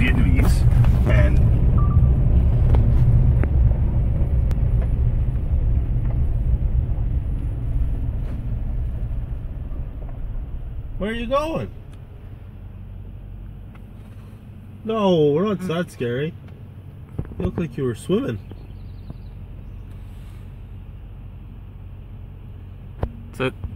Vietnamese, and Where are you going? No, we're not that scary. You look like you were swimming. That's it.